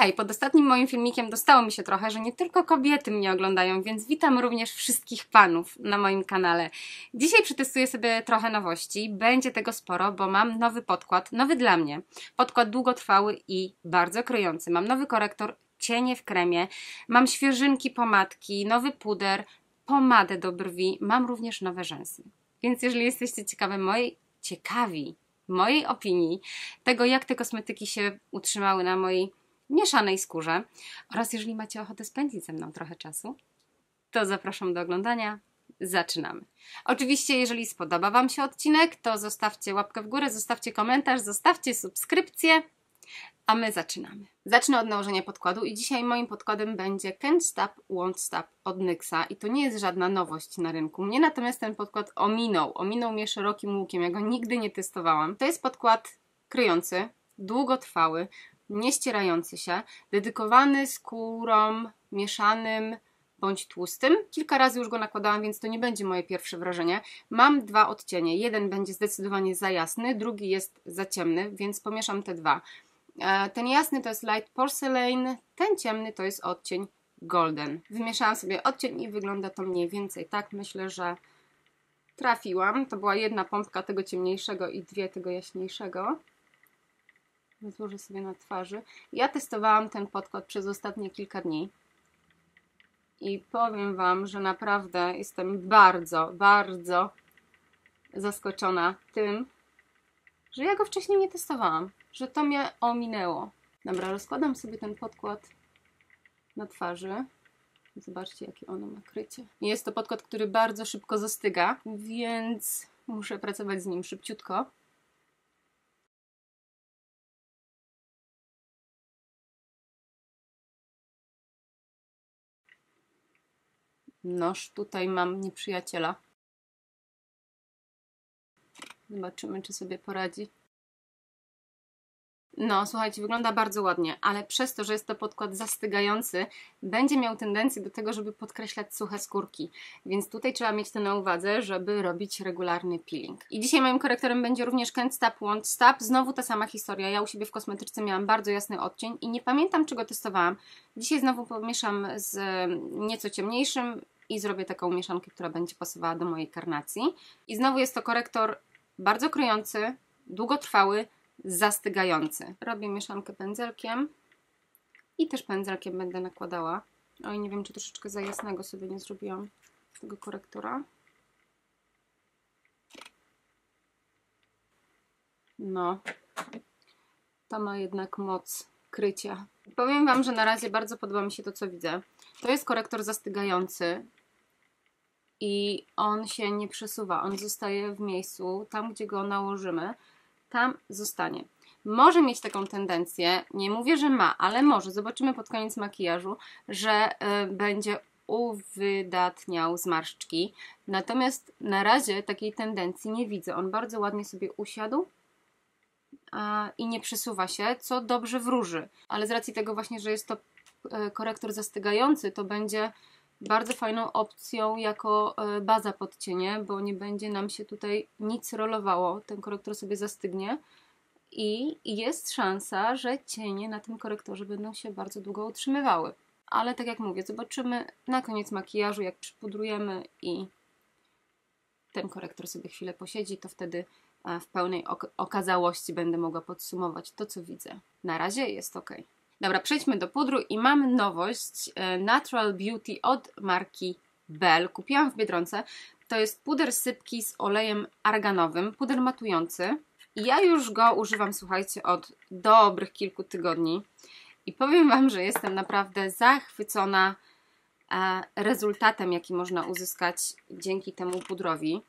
Hej, pod ostatnim moim filmikiem dostało mi się trochę, że nie tylko kobiety mnie oglądają, więc witam również wszystkich panów na moim kanale. Dzisiaj przetestuję sobie trochę nowości. Będzie tego sporo, bo mam nowy podkład, nowy dla mnie. Podkład długotrwały i bardzo kryjący. Mam nowy korektor, cienie w kremie, mam świeżynki pomadki, nowy puder, pomadę do brwi, mam również nowe rzęsy. Więc jeżeli jesteście ciekawe mojej, ciekawi mojej opinii, tego jak te kosmetyki się utrzymały na mojej mieszanej skórze oraz jeżeli macie ochotę spędzić ze mną trochę czasu, to zapraszam do oglądania. Zaczynamy. Oczywiście, jeżeli spodoba Wam się odcinek, to zostawcie łapkę w górę, zostawcie komentarz, zostawcie subskrypcję, a my zaczynamy. Zacznę od nałożenia podkładu i dzisiaj moim podkładem będzie Can't Stop, Won't Stop od NYXa i to nie jest żadna nowość na rynku. Mnie natomiast ten podkład ominął, ominął mnie szerokim łukiem, ja go nigdy nie testowałam. To jest podkład kryjący, długotrwały, nieścierający się, dedykowany skórom mieszanym bądź tłustym. Kilka razy już go nakładałam, więc to nie będzie moje pierwsze wrażenie. Mam dwa odcienie. Jeden będzie zdecydowanie za jasny, drugi jest za ciemny, więc pomieszam te dwa. E, ten jasny to jest Light Porcelain, ten ciemny to jest odcień Golden. Wymieszałam sobie odcień i wygląda to mniej więcej tak. Myślę, że trafiłam. To była jedna pompka tego ciemniejszego i dwie tego jaśniejszego złożę sobie na twarzy. Ja testowałam ten podkład przez ostatnie kilka dni i powiem Wam, że naprawdę jestem bardzo, bardzo zaskoczona tym, że ja go wcześniej nie testowałam, że to mnie ominęło. Dobra, rozkładam sobie ten podkład na twarzy. Zobaczcie, jakie ono ma krycie. Jest to podkład, który bardzo szybko zastyga, więc muszę pracować z nim szybciutko. Noż tutaj mam nieprzyjaciela. Zobaczymy, czy sobie poradzi. No, słuchajcie, wygląda bardzo ładnie, ale przez to, że jest to podkład zastygający, będzie miał tendencję do tego, żeby podkreślać suche skórki. Więc tutaj trzeba mieć to na uwadze, żeby robić regularny peeling. I dzisiaj moim korektorem będzie również Can't Stop, Won't Stop. Znowu ta sama historia. Ja u siebie w kosmetyczce miałam bardzo jasny odcień i nie pamiętam, czego testowałam. Dzisiaj znowu pomieszam z nieco ciemniejszym i zrobię taką mieszankę, która będzie pasowała do mojej karnacji. I znowu jest to korektor bardzo kryjący, długotrwały, zastygający. Robię mieszankę pędzelkiem i też pędzelkiem będę nakładała. Oj, nie wiem, czy troszeczkę za jasnego sobie nie zrobiłam tego korektora. No, to ma jednak moc krycia. Powiem Wam, że na razie bardzo podoba mi się to, co widzę. To jest korektor zastygający i on się nie przesuwa. On zostaje w miejscu, tam gdzie go nałożymy tam zostanie. Może mieć taką tendencję, nie mówię, że ma, ale może, zobaczymy pod koniec makijażu, że y, będzie uwydatniał zmarszczki. Natomiast na razie takiej tendencji nie widzę. On bardzo ładnie sobie usiadł a, i nie przesuwa się, co dobrze wróży. Ale z racji tego właśnie, że jest to y, korektor zastygający, to będzie bardzo fajną opcją jako e, baza pod cienie, bo nie będzie nam się tutaj nic rolowało. Ten korektor sobie zastygnie i jest szansa, że cienie na tym korektorze będą się bardzo długo utrzymywały. Ale tak jak mówię, zobaczymy na koniec makijażu, jak przypudrujemy i ten korektor sobie chwilę posiedzi, to wtedy e, w pełnej ok okazałości będę mogła podsumować to, co widzę. Na razie jest ok. Dobra, przejdźmy do pudru i mam nowość e, Natural Beauty od marki Bell. Kupiłam w Biedronce. To jest puder sypki z olejem arganowym, puder matujący. I ja już go używam, słuchajcie, od dobrych kilku tygodni. I powiem Wam, że jestem naprawdę zachwycona e, rezultatem, jaki można uzyskać dzięki temu pudrowi.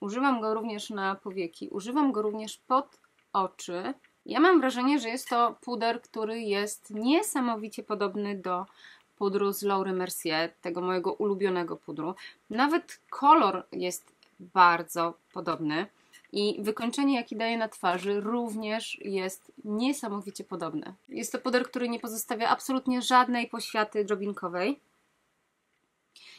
Używam go również na powieki, używam go również pod oczy. Ja mam wrażenie, że jest to puder, który jest niesamowicie podobny do pudru z Laury Mercier, tego mojego ulubionego pudru. Nawet kolor jest bardzo podobny i wykończenie, jakie daje na twarzy, również jest niesamowicie podobne. Jest to puder, który nie pozostawia absolutnie żadnej poświaty drobinkowej.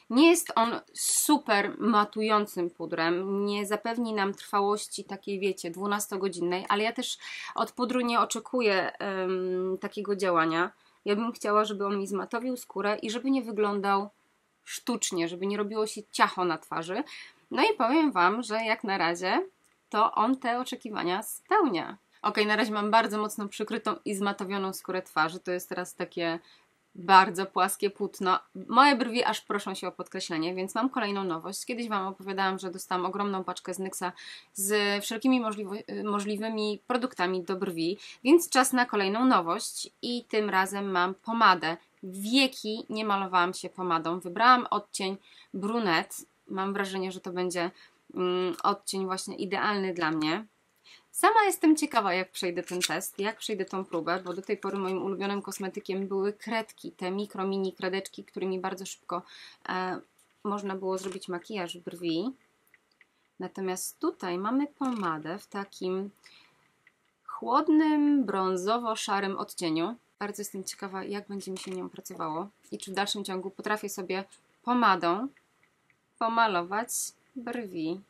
Nie jest on super matującym pudrem, nie zapewni nam trwałości takiej, wiecie, 12-godzinnej, ale ja też od pudru nie oczekuję um, takiego działania. Ja bym chciała, żeby on mi zmatowił skórę i żeby nie wyglądał sztucznie, żeby nie robiło się ciacho na twarzy. No i powiem Wam, że jak na razie to on te oczekiwania spełnia. Ok, na razie mam bardzo mocno przykrytą i zmatowioną skórę twarzy. To jest teraz takie bardzo płaskie płótno. Moje brwi aż proszą się o podkreślenie, więc mam kolejną nowość. Kiedyś Wam opowiadałam, że dostałam ogromną paczkę z Nyxa z wszelkimi możliwymi produktami do brwi, więc czas na kolejną nowość i tym razem mam pomadę. Wieki nie malowałam się pomadą. Wybrałam odcień brunet. Mam wrażenie, że to będzie mm, odcień właśnie idealny dla mnie. Sama jestem ciekawa, jak przejdę ten test, jak przejdę tą próbę, bo do tej pory moim ulubionym kosmetykiem były kredki, te mikro, mini kredeczki, którymi bardzo szybko e, można było zrobić makijaż brwi. Natomiast tutaj mamy pomadę w takim chłodnym, brązowo-szarym odcieniu. Bardzo jestem ciekawa, jak będzie mi się nią pracowało i czy w dalszym ciągu potrafię sobie pomadą pomalować brwi.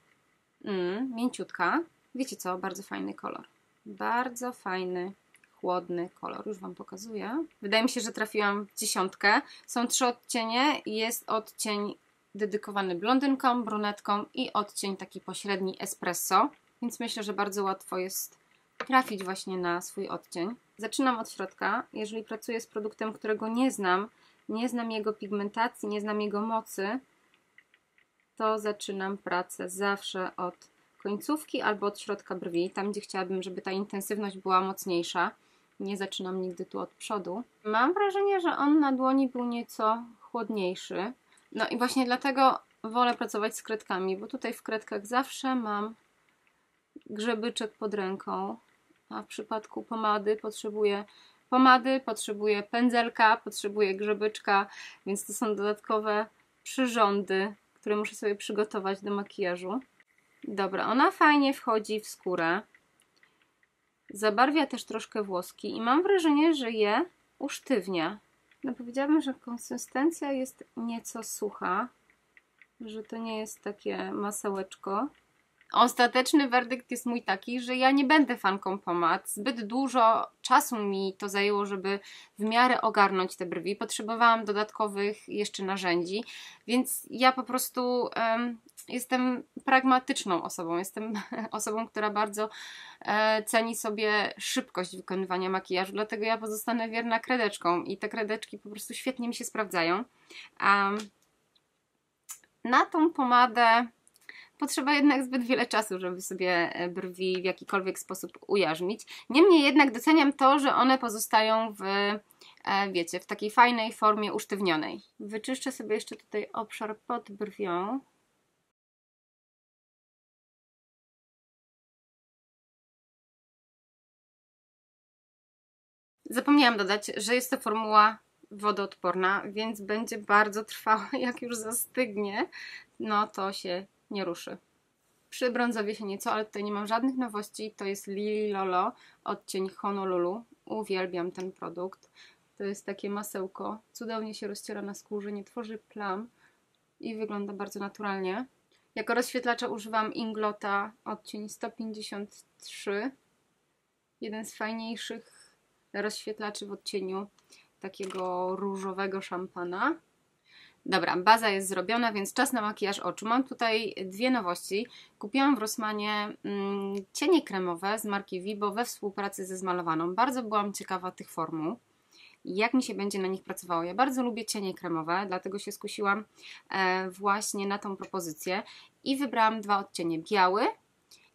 Mm, mięciutka. Wiecie co? Bardzo fajny kolor. Bardzo fajny, chłodny kolor. Już Wam pokazuję. Wydaje mi się, że trafiłam w dziesiątkę. Są trzy odcienie. Jest odcień dedykowany blondynkom, brunetkom i odcień taki pośredni espresso. Więc myślę, że bardzo łatwo jest trafić właśnie na swój odcień. Zaczynam od środka. Jeżeli pracuję z produktem, którego nie znam, nie znam jego pigmentacji, nie znam jego mocy, to zaczynam pracę zawsze od końcówki albo od środka brwi, tam gdzie chciałabym, żeby ta intensywność była mocniejsza. Nie zaczynam nigdy tu od przodu. Mam wrażenie, że on na dłoni był nieco chłodniejszy. No i właśnie dlatego wolę pracować z kredkami, bo tutaj w kredkach zawsze mam grzebyczek pod ręką, a w przypadku pomady potrzebuję pomady, potrzebuję pędzelka, potrzebuję grzebyczka, więc to są dodatkowe przyrządy, które muszę sobie przygotować do makijażu. Dobra, ona fajnie wchodzi w skórę. Zabarwia też troszkę włoski i mam wrażenie, że je usztywnia. No powiedziałabym, że konsystencja jest nieco sucha, że to nie jest takie masełeczko. Ostateczny werdykt jest mój taki, że ja nie będę fanką pomad. Zbyt dużo czasu mi to zajęło, żeby w miarę ogarnąć te brwi. Potrzebowałam dodatkowych jeszcze narzędzi, więc ja po prostu um, jestem pragmatyczną osobą. Jestem osobą, która bardzo e, ceni sobie szybkość wykonywania makijażu, dlatego ja pozostanę wierna kredeczką i te kredeczki po prostu świetnie mi się sprawdzają. Um, na tą pomadę potrzeba jednak zbyt wiele czasu, żeby sobie e, brwi w jakikolwiek sposób ujarzmić. Niemniej jednak doceniam to, że one pozostają w, e, wiecie, w takiej fajnej formie usztywnionej. Wyczyszczę sobie jeszcze tutaj obszar pod brwią. Zapomniałam dodać, że jest to formuła wodoodporna, więc będzie bardzo trwała. Jak już zastygnie, no to się nie ruszy. Przy brązowie się nieco, ale tutaj nie mam żadnych nowości. To jest Lili Lolo, odcień Honolulu. Uwielbiam ten produkt. To jest takie masełko, cudownie się rozciera na skórze, nie tworzy plam i wygląda bardzo naturalnie. Jako rozświetlacza używam Inglota odcień 153. Jeden z fajniejszych rozświetlaczy w odcieniu takiego różowego szampana. Dobra, baza jest zrobiona, więc czas na makijaż oczu. Mam tutaj dwie nowości. Kupiłam w Rossmanie mm, cienie kremowe z marki Vibo we współpracy ze Zmalowaną. Bardzo byłam ciekawa tych formuł jak mi się będzie na nich pracowało. Ja bardzo lubię cienie kremowe, dlatego się skusiłam e, właśnie na tą propozycję i wybrałam dwa odcienie, biały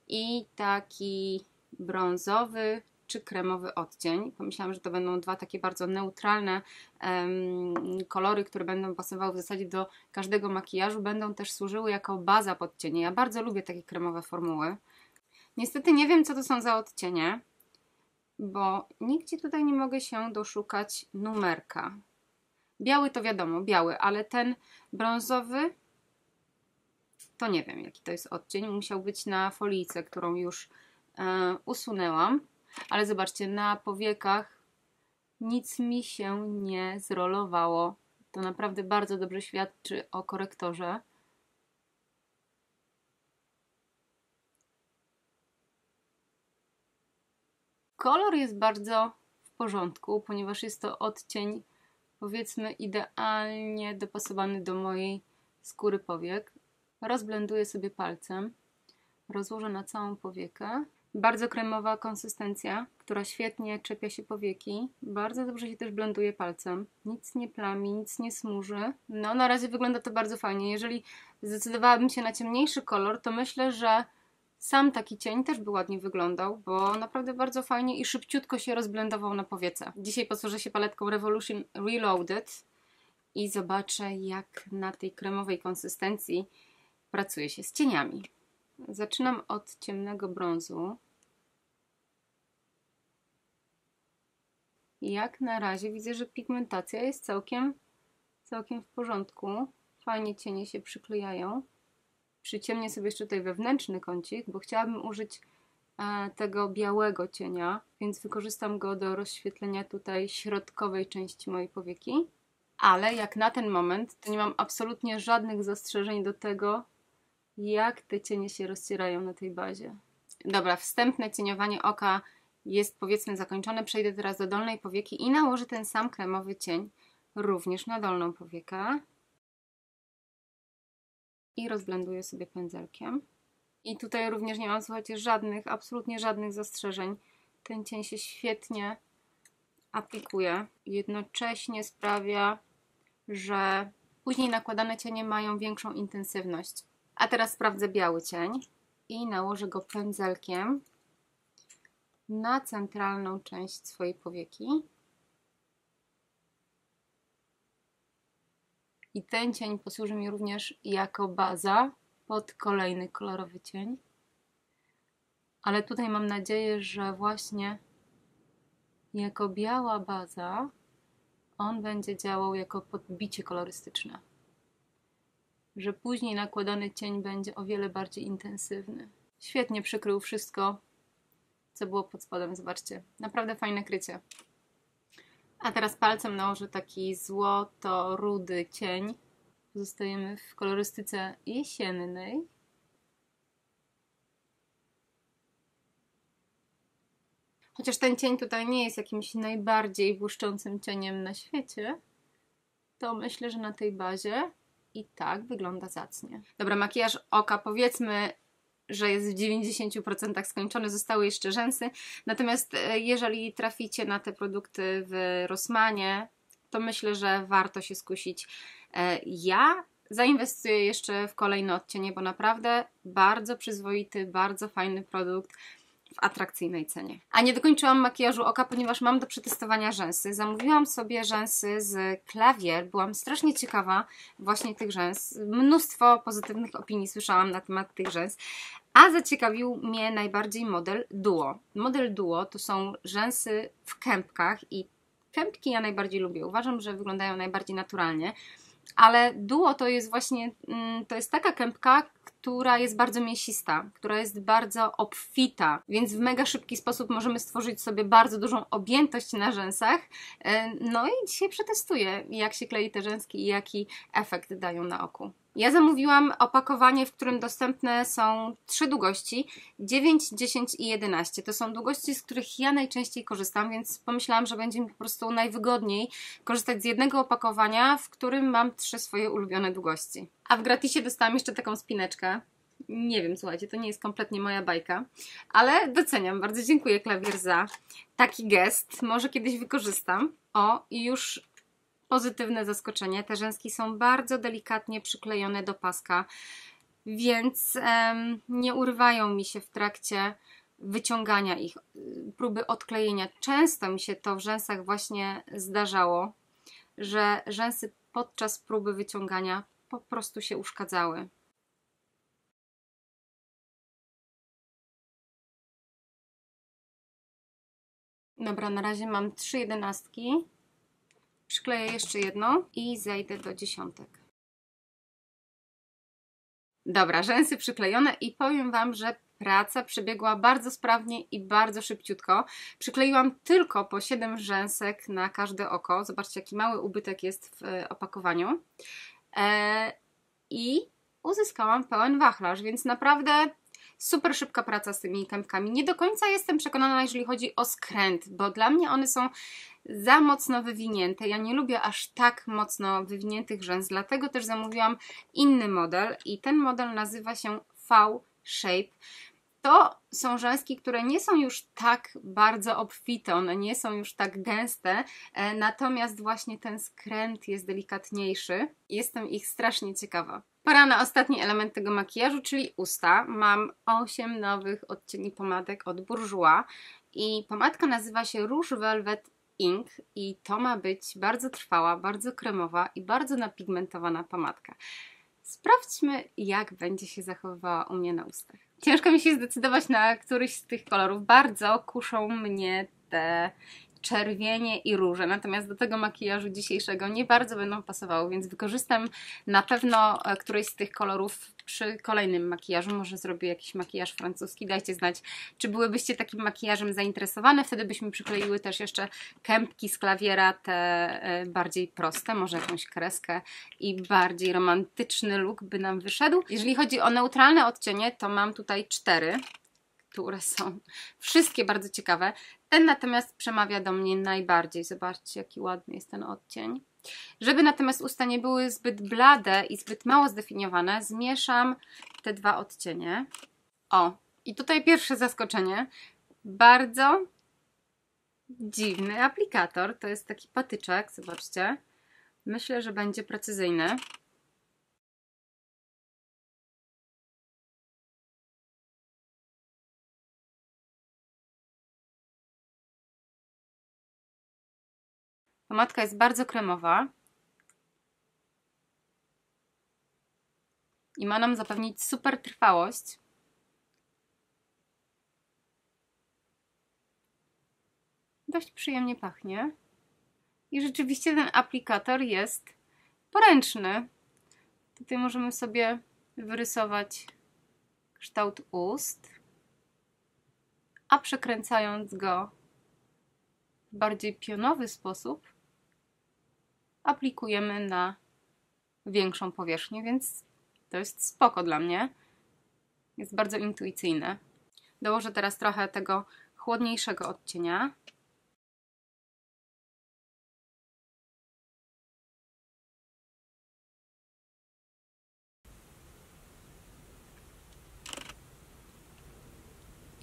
i taki brązowy, czy kremowy odcień. Pomyślałam, że to będą dwa takie bardzo neutralne um, kolory, które będą pasowały w zasadzie do każdego makijażu. Będą też służyły jako baza pod cienie. Ja bardzo lubię takie kremowe formuły. Niestety nie wiem, co to są za odcienie, bo nigdzie tutaj nie mogę się doszukać numerka. Biały to wiadomo, biały, ale ten brązowy to nie wiem, jaki to jest odcień. Musiał być na folijce, którą już e, usunęłam ale zobaczcie, na powiekach nic mi się nie zrolowało. To naprawdę bardzo dobrze świadczy o korektorze. Kolor jest bardzo w porządku, ponieważ jest to odcień, powiedzmy, idealnie dopasowany do mojej skóry powiek. Rozblenduję sobie palcem, rozłożę na całą powiekę. Bardzo kremowa konsystencja, która świetnie czepia się powieki. Bardzo dobrze się też blenduje palcem. Nic nie plami, nic nie smuży. No, na razie wygląda to bardzo fajnie. Jeżeli zdecydowałabym się na ciemniejszy kolor, to myślę, że sam taki cień też by ładnie wyglądał, bo naprawdę bardzo fajnie i szybciutko się rozblendował na powiece. Dzisiaj posłużę się paletką Revolution Reloaded i zobaczę, jak na tej kremowej konsystencji pracuje się z cieniami. Zaczynam od ciemnego brązu. Jak na razie widzę, że pigmentacja jest całkiem, całkiem w porządku. Fajnie cienie się przyklejają. Przyciemnię sobie jeszcze tutaj wewnętrzny kącik, bo chciałabym użyć e, tego białego cienia, więc wykorzystam go do rozświetlenia tutaj środkowej części mojej powieki. Ale jak na ten moment, to nie mam absolutnie żadnych zastrzeżeń do tego, jak te cienie się rozcierają na tej bazie. Dobra, wstępne cieniowanie oka jest powiedzmy zakończone. Przejdę teraz do dolnej powieki i nałożę ten sam kremowy cień również na dolną powiekę. I rozblenduję sobie pędzelkiem. I tutaj również nie mam, słuchajcie, żadnych, absolutnie żadnych zastrzeżeń. Ten cień się świetnie aplikuje. Jednocześnie sprawia, że później nakładane cienie mają większą intensywność. A teraz sprawdzę biały cień i nałożę go pędzelkiem na centralną część swojej powieki. I ten cień posłuży mi również jako baza pod kolejny kolorowy cień. Ale tutaj mam nadzieję, że właśnie jako biała baza on będzie działał jako podbicie kolorystyczne. Że później nakładany cień będzie o wiele bardziej intensywny. Świetnie przykrył wszystko, co było pod spodem. Zobaczcie, naprawdę fajne krycie. A teraz palcem nałożę taki złoto-rudy cień. Zostajemy w kolorystyce jesiennej. Chociaż ten cień tutaj nie jest jakimś najbardziej błyszczącym cieniem na świecie, to myślę, że na tej bazie i tak wygląda zacnie. Dobra, makijaż oka powiedzmy, że jest w 90% skończony, zostały jeszcze rzęsy. Natomiast e, jeżeli traficie na te produkty w Rossmanie, to myślę, że warto się skusić. E, ja zainwestuję jeszcze w kolejne odcienie, bo naprawdę bardzo przyzwoity, bardzo fajny produkt w atrakcyjnej cenie. A nie dokończyłam makijażu oka, ponieważ mam do przetestowania rzęsy. Zamówiłam sobie rzęsy z klawier. Byłam strasznie ciekawa właśnie tych rzęs. Mnóstwo pozytywnych opinii słyszałam na temat tych rzęs. A zaciekawił mnie najbardziej model Duo. Model Duo to są rzęsy w kępkach i kępki ja najbardziej lubię. Uważam, że wyglądają najbardziej naturalnie. Ale duo to jest właśnie, mm, to jest taka kępka, która jest bardzo mięsista, która jest bardzo obfita, więc w mega szybki sposób możemy stworzyć sobie bardzo dużą objętość na rzęsach. E, no i dzisiaj przetestuję, jak się klei te rzęski i jaki efekt dają na oku. Ja zamówiłam opakowanie, w którym dostępne są trzy długości: 9, 10 i 11. To są długości, z których ja najczęściej korzystam, więc pomyślałam, że będzie mi po prostu najwygodniej korzystać z jednego opakowania, w którym mam trzy swoje ulubione długości. A w gratisie dostałam jeszcze taką spineczkę. Nie wiem, słuchajcie, to nie jest kompletnie moja bajka, ale doceniam. Bardzo dziękuję, Klawier, za taki gest. Może kiedyś wykorzystam. O, i już pozytywne zaskoczenie. Te rzęski są bardzo delikatnie przyklejone do paska, więc um, nie urywają mi się w trakcie wyciągania ich, próby odklejenia. Często mi się to w rzęsach właśnie zdarzało, że rzęsy podczas próby wyciągania po prostu się uszkadzały. Dobra, na razie mam trzy jedenastki. Przykleję jeszcze jedną i zejdę do dziesiątek. Dobra, rzęsy przyklejone i powiem Wam, że Praca przebiegła bardzo sprawnie i bardzo szybciutko. Przykleiłam tylko po 7 rzęsek na każde oko. Zobaczcie, jaki mały ubytek jest w e, opakowaniu. E, I uzyskałam pełen wachlarz, więc naprawdę super szybka praca z tymi kępkami. Nie do końca jestem przekonana, jeżeli chodzi o skręt, bo dla mnie one są za mocno wywinięte. Ja nie lubię aż tak mocno wywiniętych rzęs, dlatego też zamówiłam inny model i ten model nazywa się V-Shape. To są rzęski, które nie są już tak bardzo obfite, one nie są już tak gęste, e, natomiast właśnie ten skręt jest delikatniejszy. Jestem ich strasznie ciekawa. Pora na ostatni element tego makijażu, czyli usta. Mam 8 nowych odcieni pomadek od Bourjois i pomadka nazywa się Rouge Velvet Ink i to ma być bardzo trwała, bardzo kremowa i bardzo napigmentowana pomadka. Sprawdźmy, jak będzie się zachowywała u mnie na ustach. Ciężko mi się zdecydować na któryś z tych kolorów. Bardzo kuszą mnie te czerwienie i róże, natomiast do tego makijażu dzisiejszego nie bardzo będą pasowały, więc wykorzystam na pewno e, któryś z tych kolorów przy kolejnym makijażu. Może zrobię jakiś makijaż francuski. Dajcie znać, czy byłybyście takim makijażem zainteresowane. Wtedy byśmy przykleiły też jeszcze kępki z klawiera, te e, bardziej proste, może jakąś kreskę i bardziej romantyczny look by nam wyszedł. Jeżeli chodzi o neutralne odcienie, to mam tutaj cztery które są wszystkie bardzo ciekawe. Ten natomiast przemawia do mnie najbardziej. Zobaczcie, jaki ładny jest ten odcień. Żeby natomiast usta nie były zbyt blade i zbyt mało zdefiniowane, zmieszam te dwa odcienie. O, i tutaj pierwsze zaskoczenie. Bardzo dziwny aplikator. To jest taki patyczek, zobaczcie. Myślę, że będzie precyzyjny. Pomadka jest bardzo kremowa. I ma nam zapewnić super trwałość. Dość przyjemnie pachnie. I rzeczywiście ten aplikator jest poręczny. Tutaj możemy sobie wyrysować kształt ust, a przekręcając go w bardziej pionowy sposób, aplikujemy na większą powierzchnię, więc to jest spoko dla mnie. Jest bardzo intuicyjne. Dołożę teraz trochę tego chłodniejszego odcienia.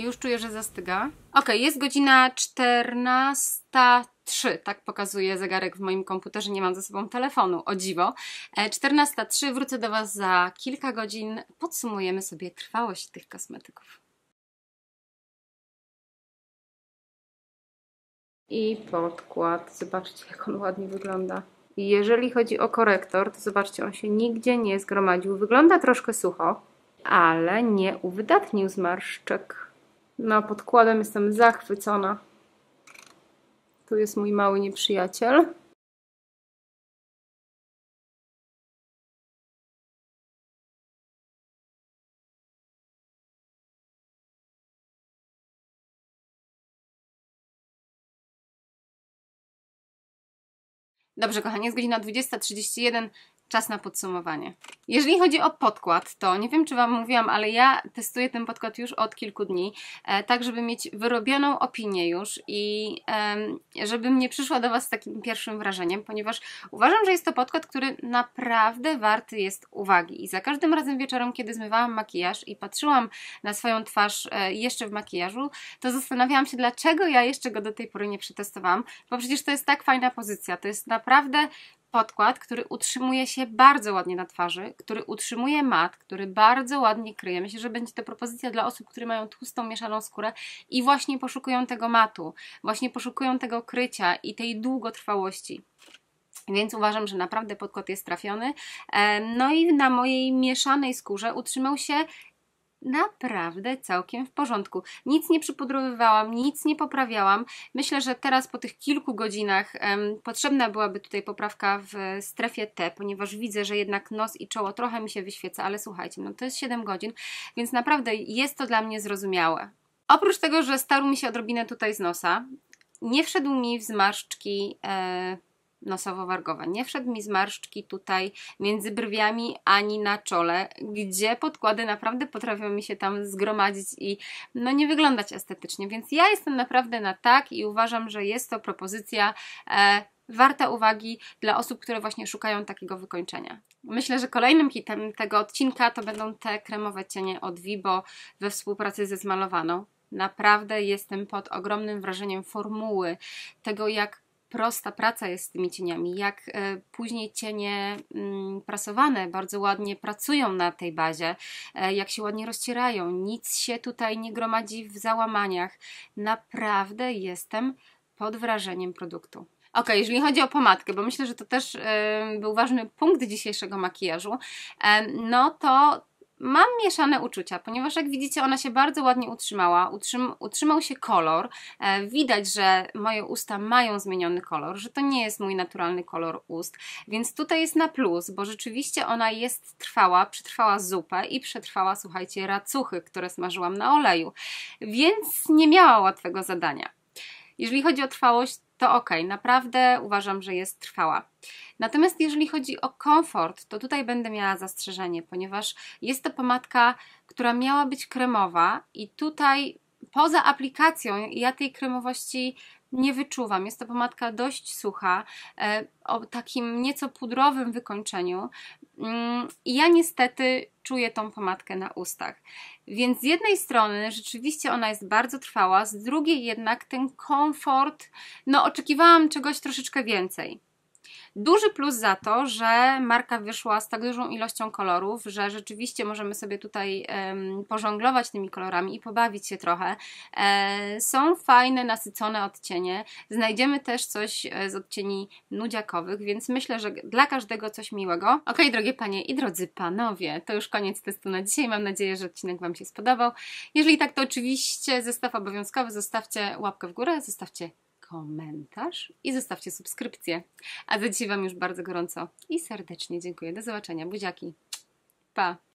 Już czuję, że zastyga. Ok, jest godzina 14.03, tak pokazuje zegarek w moim komputerze, nie mam ze sobą telefonu, o dziwo. 14.03, e, wrócę do Was za kilka godzin, podsumujemy sobie trwałość tych kosmetyków. I podkład, zobaczcie jak on ładnie wygląda. Jeżeli chodzi o korektor, to zobaczcie, on się nigdzie nie zgromadził. Wygląda troszkę sucho, ale nie uwydatnił zmarszczek. No, podkładem jestem zachwycona. Tu jest mój mały nieprzyjaciel. Dobrze, kochani, jest godzina 20.31 czas na podsumowanie. Jeżeli chodzi o podkład, to nie wiem, czy Wam mówiłam, ale ja testuję ten podkład już od kilku dni, e, tak żeby mieć wyrobioną opinię już i e, żebym nie przyszła do Was z takim pierwszym wrażeniem, ponieważ uważam, że jest to podkład, który naprawdę warty jest uwagi. I za każdym razem wieczorem, kiedy zmywałam makijaż i patrzyłam na swoją twarz e, jeszcze w makijażu, to zastanawiałam się, dlaczego ja jeszcze go do tej pory nie przetestowałam, bo przecież to jest tak fajna pozycja. To jest naprawdę podkład, który utrzymuje się bardzo ładnie na twarzy, który utrzymuje mat, który bardzo ładnie kryje. Myślę, że będzie to propozycja dla osób, które mają tłustą, mieszaną skórę i właśnie poszukują tego matu, właśnie poszukują tego krycia i tej długotrwałości. Więc uważam, że naprawdę podkład jest trafiony. E, no i na mojej mieszanej skórze utrzymał się naprawdę całkiem w porządku. Nic nie przypudrowywałam, nic nie poprawiałam. Myślę, że teraz po tych kilku godzinach um, potrzebna byłaby tutaj poprawka w strefie T, ponieważ widzę, że jednak nos i czoło trochę mi się wyświeca, ale słuchajcie, no to jest 7 godzin, więc naprawdę jest to dla mnie zrozumiałe. Oprócz tego, że starł mi się odrobinę tutaj z nosa, nie wszedł mi w zmarszczki e, nosowo-wargowe. Nie wszedł mi zmarszczki tutaj między brwiami ani na czole, gdzie podkłady naprawdę potrafią mi się tam zgromadzić i no nie wyglądać estetycznie. Więc ja jestem naprawdę na tak i uważam, że jest to propozycja e, warta uwagi dla osób, które właśnie szukają takiego wykończenia. Myślę, że kolejnym hitem tego odcinka to będą te kremowe cienie od Vibo we współpracy ze Zmalowaną. Naprawdę jestem pod ogromnym wrażeniem formuły, tego jak prosta praca jest z tymi cieniami, jak e, później cienie mm, prasowane bardzo ładnie pracują na tej bazie, e, jak się ładnie rozcierają, nic się tutaj nie gromadzi w załamaniach. Naprawdę jestem pod wrażeniem produktu. Ok, jeżeli chodzi o pomadkę, bo myślę, że to też e, był ważny punkt dzisiejszego makijażu, no to Mam mieszane uczucia, ponieważ jak widzicie, ona się bardzo ładnie utrzymała. Utrzym, utrzymał się kolor. E, widać, że moje usta mają zmieniony kolor, że to nie jest mój naturalny kolor ust, więc tutaj jest na plus, bo rzeczywiście ona jest trwała, przetrwała zupę i przetrwała, słuchajcie, racuchy, które smażyłam na oleju, więc nie miała łatwego zadania. Jeżeli chodzi o trwałość, to ok, naprawdę uważam, że jest trwała. Natomiast jeżeli chodzi o komfort, to tutaj będę miała zastrzeżenie, ponieważ jest to pomadka, która miała być kremowa i tutaj poza aplikacją ja tej kremowości nie wyczuwam. Jest to pomadka dość sucha, e, o takim nieco pudrowym wykończeniu. Mm, I ja niestety czuję tą pomadkę na ustach. Więc z jednej strony rzeczywiście ona jest bardzo trwała, z drugiej jednak ten komfort, no oczekiwałam czegoś troszeczkę więcej. Duży plus za to, że marka wyszła z tak dużą ilością kolorów, że rzeczywiście możemy sobie tutaj um, pożonglować tymi kolorami i pobawić się trochę. E, są fajne, nasycone odcienie. Znajdziemy też coś e, z odcieni nudziakowych, więc myślę, że dla każdego coś miłego. Ok, drogie panie i drodzy panowie, to już koniec testu na dzisiaj. Mam nadzieję, że odcinek Wam się spodobał. Jeżeli tak, to oczywiście zestaw obowiązkowy. Zostawcie łapkę w górę, zostawcie komentarz i zostawcie subskrypcję. A za dzisiaj Wam już bardzo gorąco i serdecznie dziękuję. Do zobaczenia. Buziaki. Pa!